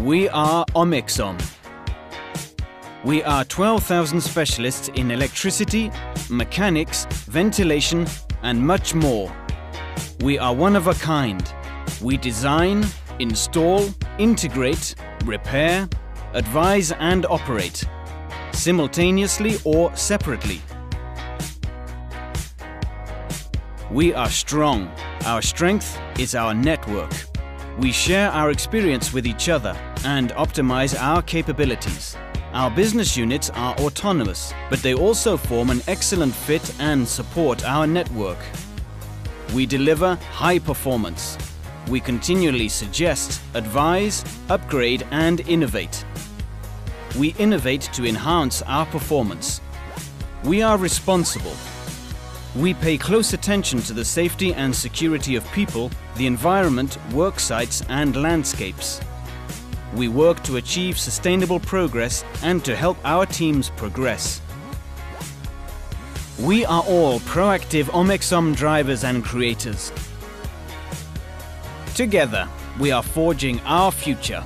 We are Omexom. We are 12,000 specialists in electricity, mechanics, ventilation, and much more. We are one of a kind. We design, install, integrate, repair, advise and operate, simultaneously or separately. We are strong. Our strength is our network. We share our experience with each other and optimize our capabilities. Our business units are autonomous, but they also form an excellent fit and support our network. We deliver high performance. We continually suggest, advise, upgrade and innovate. We innovate to enhance our performance. We are responsible. We pay close attention to the safety and security of people, the environment, work sites and landscapes. We work to achieve sustainable progress and to help our teams progress. We are all proactive Omexom drivers and creators. Together, we are forging our future.